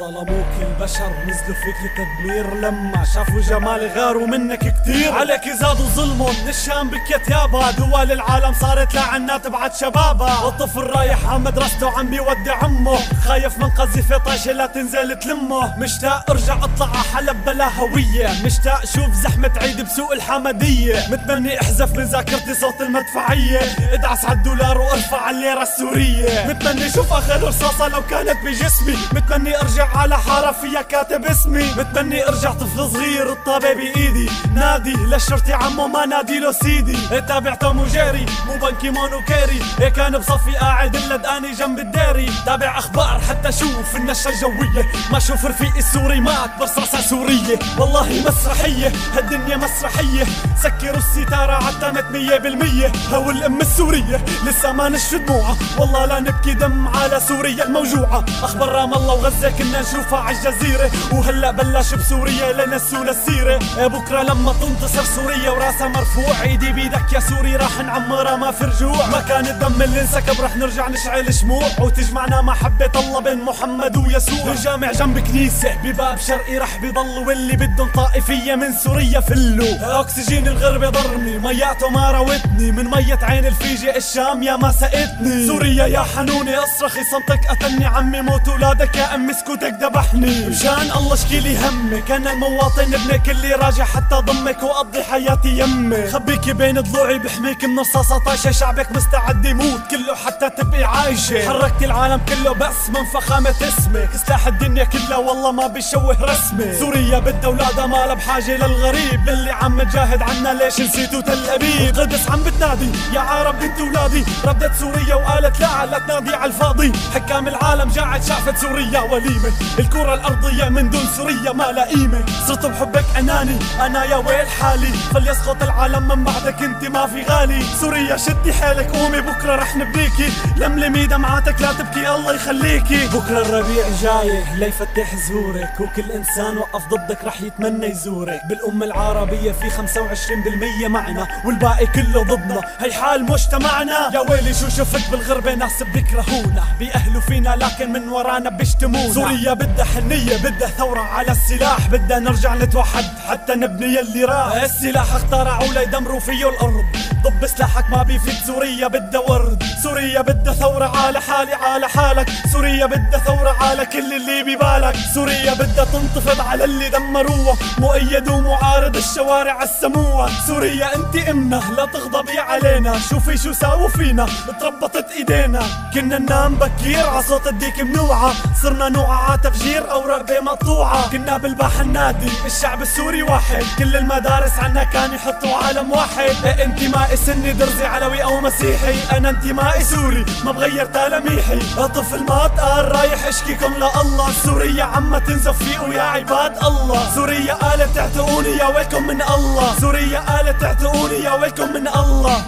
البشر نزلوا فيك تدمير لما شافوا جمال غاروا منك كتير. عليك زادوا ظلمهم الشام بكيت يابا دول العالم صارت لعنات بعد شبابها والطفل رايح على مدرسته عم بيودع عمه. خايف من قذيفة طايشة لا تنزل تلمه. مشتاق ارجع اطلع على حلب بلا هوية. مشتاق شوف زحمة عيد بسوق الحمدية. متمني احذف من ذاكرتي صوت المدفعية. ادعس على الدولار وارفع الليرة السورية. متمني شوف آخر رصاصة لو كانت بجسمي. متمني ارجع على حارة فيها كاتب اسمي. متمني ارجع طفل صغير الطابة بإيدي. نادي للشرطي عمو ما نادي له سيدي. تابع توم وجيري مو بان كي مون وكيري إيه كان بصفي قاعد اللدقاني جنب الداري. تابع أخبار حتى شوف النشرة الجوية ما شوف رفيق السوري مات برصاصة سورية. والله مسرحية هالدنيا مسرحية. سكروا الستارة عتمت مية بالمية. هو الأم السورية لسه ما نشف دموعها والله لا نبكي دم على سوريا الموجوعة. أخبار رام الله وغزة كنا نشوفها عالجزيرة وهلا بلش بسوريا لنسوا للسيرة بكرة لما تنتصر سوريا وراسها مرفوع. إيدي بيدك يا سوري راح نعمرها ما في رجوع. مكان الدم اللي انسكب رح نرجع نشعل شموع. وتجمعنا محبة الله بين محمد ويسوع. الجامع جنب كنيسة. بباب شرقي رح بيضل واللي بدهم طائفية من سوريا فلو أكسجين الغربة ضرني مياته ما راوتني من مية عين الفيجي الشام يا ما سقتني. سوريا يا حنوني اصرخي صمتك قتلني عمي موت ولادك يا أمي سكوتك ذبحني مشان الله اشكيلي همك. أنا المواطن ابنك اللي راجع حتى ضمك وأقضي حياتي يمي خبيكي بين ضلوعي بحميك من رصاصة طايشة شعبك مستعد يموت كله حتى تبقي عايشة. حركتي العالم كله بس من فخامة اسمك. سلاح الدنيا كلها والله ما بيشوه رسمك. سوريا بدها اولادها ما بحاجة للغريب. اللي عم تجاهد عنا ليش نسيتوا تل أبيب؟ القدس عم بتنادي يا عرب انت ولادي. ردت سوريا وقالت لا لا تنادي على الفاضي. حكام العالم جاعت شافت سوريا. وليمة الكرة الأرضية من دون سوريا ما لا قيمة. صرت بحبك أناني. أنا يا ويل حالي. فليسقط العالم من بعدك أنت ما في غالي. سوريا شدي حيلك. قومي بكرة رح نبديكي لملمي دمعاتك لا تبكي. الله يخليكي. بكرة الربيع جاي. ليفتح زهورك وكل إنسان وقف ضدك رح يتمنى يزورك. بالأمة العربية في 25% معنا. والباقي كله ضدنا. هي حال مجتمعنا. يا ويلي شو شفت بالغربة؟ ناس بيكرهونا. بيأهلوا فينا لكن من ورانا بيشتمونا. سوريا بدها حنية بدها ثورة على السلاح بدها نرجع نتوحد حتى نبني اللي راح. السلاح اخترعوا ليدمروا فيه الأرض. ضب سلاحك ما بيفيد. سوريا بدها ورد. سوريا بدها ثورة على حالي على حالك. سوريا بدها ثورة على كل اللي ببالك. سوريا بدها تنتفض على اللي دمروها. مؤيد ومعارض الشوارع السموها. سوريا انت امنا لا تغضبي علينا. شوفي شو ساووا فينا. تربطت ايدينا. كنا ننام بكير. عصوت الديك منوعة. صرنا نوعة تفجير. أو رقبة مقطوعة. كنا بالباحة النادي. الشعب السوري واحد. كل المدارس عنا كان يحطوا عالم واحد. إيه انتمائي سني درزي علوي أو مسيحي. أنا انتمائي سوري ما بغير تلاميحي طفل ما اتقال رايح أشكيكم لله سوريا عم تنزف فيه يا عباد الله. سوريا قالت تعتقوني يا ويلكم من الله. سوريا قالت تعتقوني يا ويلكم من الله.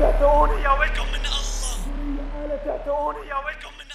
تعتقوني يا ويلكم من الله. تعتقوني يا ويلكم من